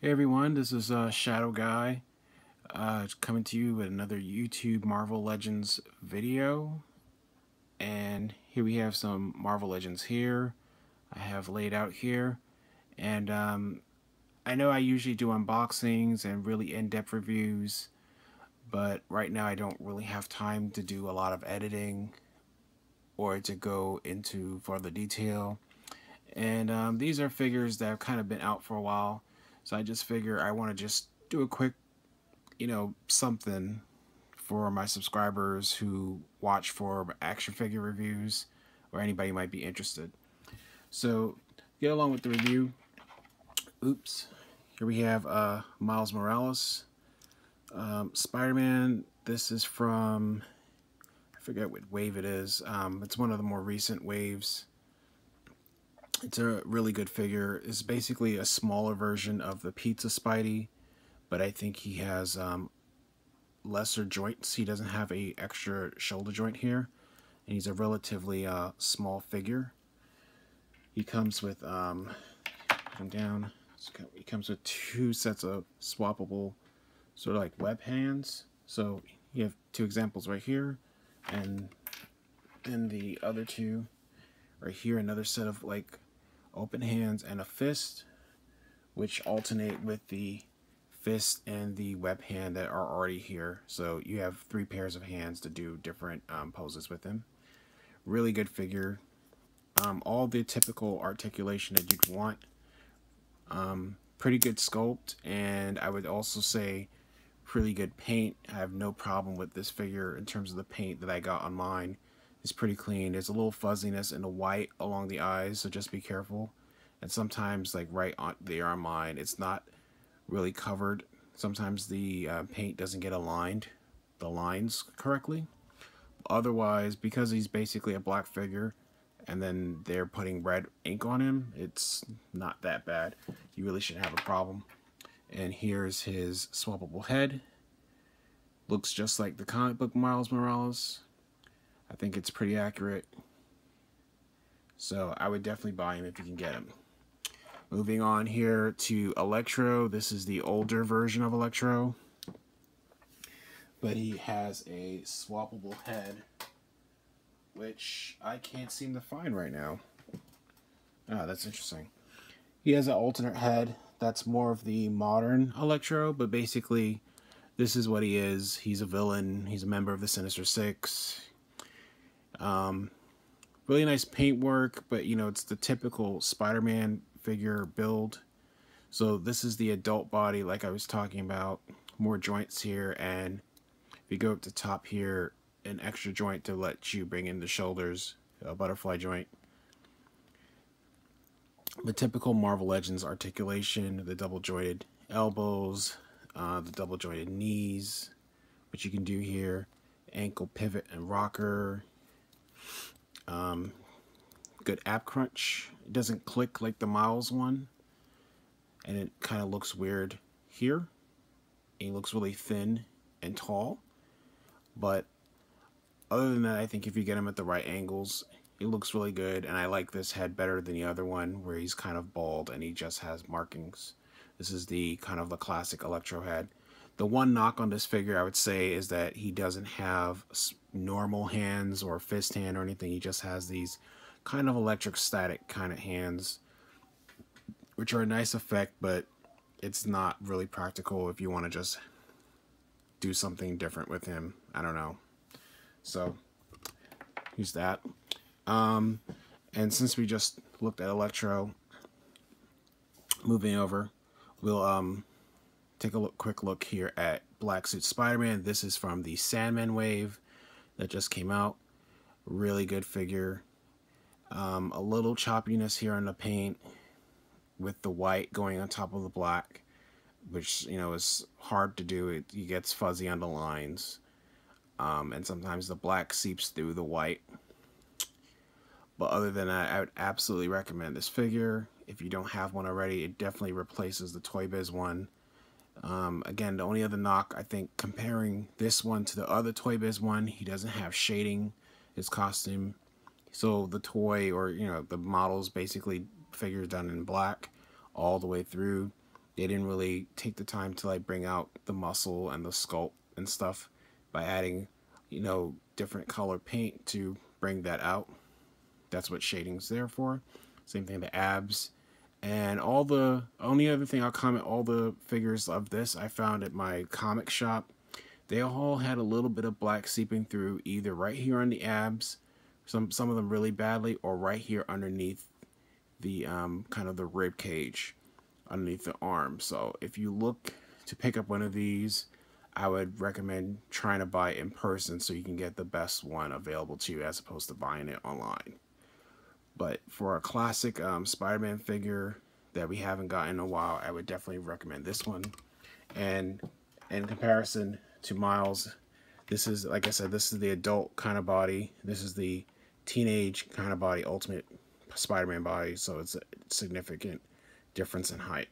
Hey everyone, this is uh, Shadow Guy uh, coming to you with another YouTube Marvel Legends video. And here we have some Marvel Legends here. I have laid out here. And um, I know I usually do unboxings and really in-depth reviews. But right now I don't really have time to do a lot of editing or to go into further detail. And um, these are figures that have kind of been out for a while so I just figure I want to just do a quick, you know, something for my subscribers who watch for action figure reviews or anybody might be interested. So get along with the review. Oops. Here we have uh, Miles Morales. Um, Spider-Man, this is from, I forget what wave it is. Um, it's one of the more recent waves. It's a really good figure. It's basically a smaller version of the Pizza Spidey, but I think he has um, lesser joints. He doesn't have a extra shoulder joint here, and he's a relatively uh, small figure. He comes with, um, come down, he comes with two sets of swappable sort of like web hands. So you have two examples right here, and then the other two right here, another set of like open hands and a fist, which alternate with the fist and the web hand that are already here. So you have three pairs of hands to do different um, poses with him. Really good figure. Um, all the typical articulation that you'd want. Um, pretty good sculpt, and I would also say pretty good paint. I have no problem with this figure in terms of the paint that I got on mine is pretty clean. There's a little fuzziness in the white along the eyes, so just be careful. And sometimes, like right on there on mine, it's not really covered. Sometimes the uh, paint doesn't get aligned, the lines correctly. Otherwise, because he's basically a black figure, and then they're putting red ink on him, it's not that bad. You really shouldn't have a problem. And here's his swappable head. Looks just like the comic book Miles Morales, I think it's pretty accurate. So I would definitely buy him if you can get him. Moving on here to Electro. This is the older version of Electro. But he has a swappable head, which I can't seem to find right now. Ah, that's interesting. He has an alternate head. That's more of the modern Electro, but basically, this is what he is. He's a villain. He's a member of the Sinister Six. Um, really nice paint work, but you know, it's the typical Spider-Man figure build. So this is the adult body like I was talking about. More joints here, and if you go up to top here, an extra joint to let you bring in the shoulders, a butterfly joint. The typical Marvel Legends articulation, the double jointed elbows, uh, the double jointed knees, which you can do here, ankle pivot and rocker, um, good ab crunch. It doesn't click like the Miles one. And it kind of looks weird here. It looks really thin and tall. But other than that, I think if you get him at the right angles, he looks really good. And I like this head better than the other one where he's kind of bald and he just has markings. This is the kind of the classic Electro head. The one knock on this figure I would say is that he doesn't have normal hands or fist hand or anything. He just has these kind of electric static kind of hands, which are a nice effect, but it's not really practical if you want to just do something different with him. I don't know. So, use that. Um, and since we just looked at Electro, moving over, we'll um, take a look, quick look here at Black Suit Spider-Man. This is from the Sandman wave that just came out. Really good figure. Um, a little choppiness here on the paint with the white going on top of the black, which, you know, is hard to do. It, it gets fuzzy on the lines. Um, and sometimes the black seeps through the white. But other than that, I would absolutely recommend this figure. If you don't have one already, it definitely replaces the Toy Biz one. Um, again, the only other knock, I think, comparing this one to the other Toy Biz one, he doesn't have shading his costume. So the toy or, you know, the model's basically figures done in black all the way through. they didn't really take the time to like bring out the muscle and the sculpt and stuff by adding, you know, different color paint to bring that out. That's what shading's there for. Same thing, the abs. And all the only other thing I'll comment, all the figures of this I found at my comic shop. They all had a little bit of black seeping through either right here on the abs, some some of them really badly, or right here underneath the um, kind of the rib cage underneath the arm. So if you look to pick up one of these, I would recommend trying to buy in person so you can get the best one available to you as opposed to buying it online. But for a classic um, Spider-Man figure that we haven't gotten in a while, I would definitely recommend this one. And in comparison to Miles, this is, like I said, this is the adult kind of body. This is the teenage kind of body, ultimate Spider-Man body, so it's a significant difference in height.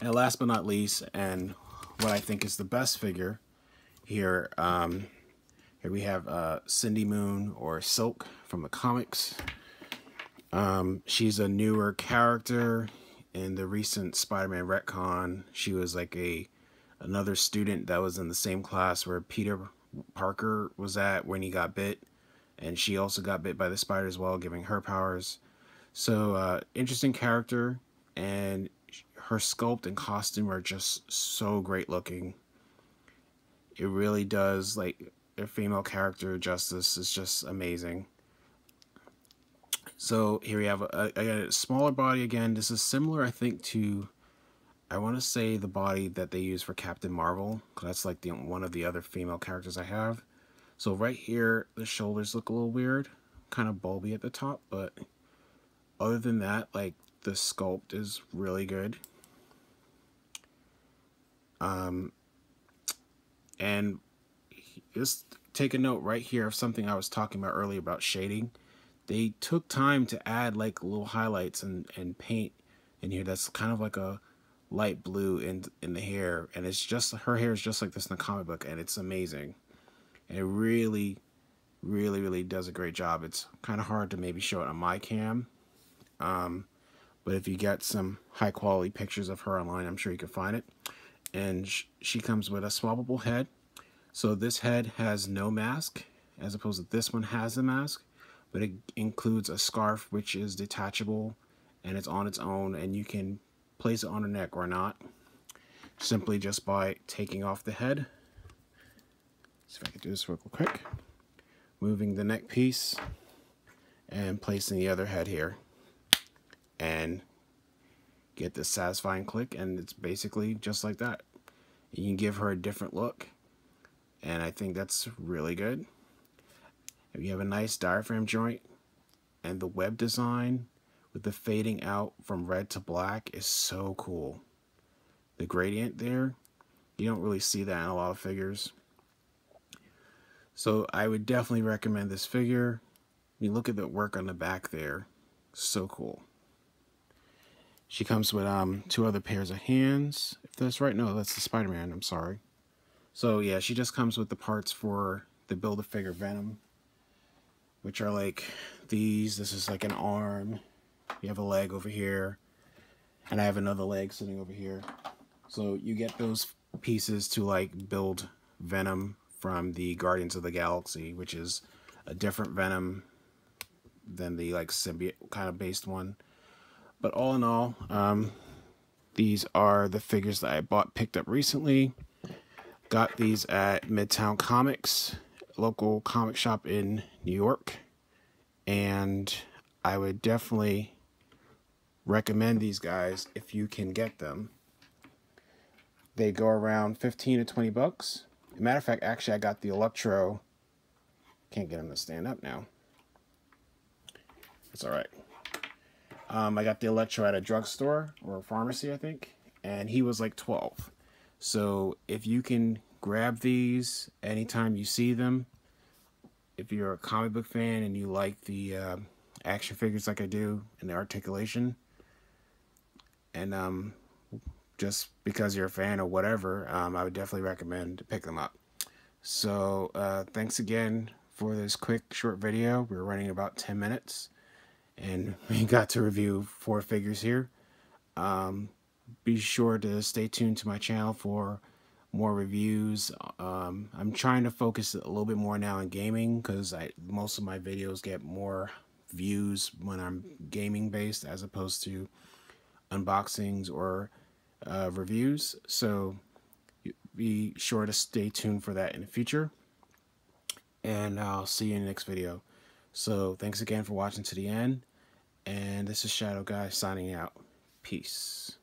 And last but not least, and what I think is the best figure here, um, here we have uh, Cindy Moon or Silk from the comics. Um, she's a newer character in the recent Spider-Man retcon. She was like a another student that was in the same class where Peter Parker was at when he got bit and she also got bit by the spider as well, giving her powers. So, uh, interesting character, and her sculpt and costume are just so great looking. It really does, like, female character justice is just amazing. So, here we have a, a, a smaller body again. This is similar, I think, to I want to say the body that they use for Captain Marvel, because that's like the one of the other female characters I have. So right here, the shoulders look a little weird, kind of bulby at the top, but other than that, like the sculpt is really good. Um, and just take a note right here of something I was talking about earlier about shading. They took time to add like little highlights and, and paint in here that's kind of like a light blue in in the hair and it's just her hair is just like this in the comic book and it's amazing and it really, really, really does a great job. It's kind of hard to maybe show it on my cam. Um, but if you get some high quality pictures of her online, I'm sure you can find it. And sh she comes with a swappable head. So this head has no mask, as opposed to this one has a mask. But it includes a scarf, which is detachable, and it's on its own, and you can place it on her neck or not. Simply just by taking off the head See if I can do this real quick. Moving the neck piece and placing the other head here. And get this satisfying click and it's basically just like that. You can give her a different look and I think that's really good. If you have a nice diaphragm joint and the web design with the fading out from red to black is so cool. The gradient there, you don't really see that in a lot of figures. So I would definitely recommend this figure. You look at the work on the back there. So cool. She comes with um two other pairs of hands. If that's right, no, that's the Spider-Man. I'm sorry. So yeah, she just comes with the parts for the Build-A-Figure Venom, which are like these. This is like an arm. You have a leg over here, and I have another leg sitting over here. So you get those pieces to like build Venom from the Guardians of the Galaxy, which is a different Venom than the like symbiote kind of based one. But all in all, um, these are the figures that I bought picked up recently. Got these at Midtown Comics, local comic shop in New York. And I would definitely recommend these guys if you can get them. They go around 15 to 20 bucks matter of fact, actually, I got the Electro. Can't get him to stand up now. It's all right. Um, I got the Electro at a drugstore or a pharmacy, I think, and he was like 12. So if you can grab these anytime you see them, if you're a comic book fan and you like the uh, action figures like I do and the articulation, and um, just because you're a fan or whatever, um, I would definitely recommend pick them up. So uh, thanks again for this quick short video. We are running about 10 minutes and we got to review four figures here. Um, be sure to stay tuned to my channel for more reviews. Um, I'm trying to focus a little bit more now on gaming because I most of my videos get more views when I'm gaming based as opposed to unboxings or uh, reviews. So be sure to stay tuned for that in the future. And I'll see you in the next video. So thanks again for watching to the end. And this is Shadow Guy signing out. Peace.